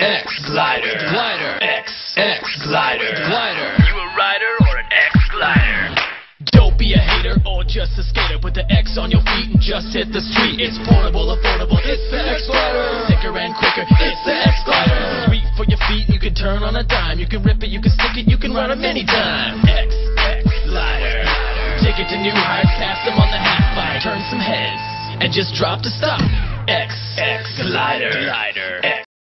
X, glider, glider, X, X, glider, glider. You a rider or an X-glider? Don't be a hater or just a skater. Put the X on your feet and just hit the street. It's portable, affordable. It's the X glider. Thicker and quicker. It's the X glider. Sweet for your feet. You can turn on a dime. You can rip it. You can stick it. You can run them anytime. X X glider. Take it to new heights. Pass them on the half pipe. Turn some heads and just drop the stop. X X glider. Glider.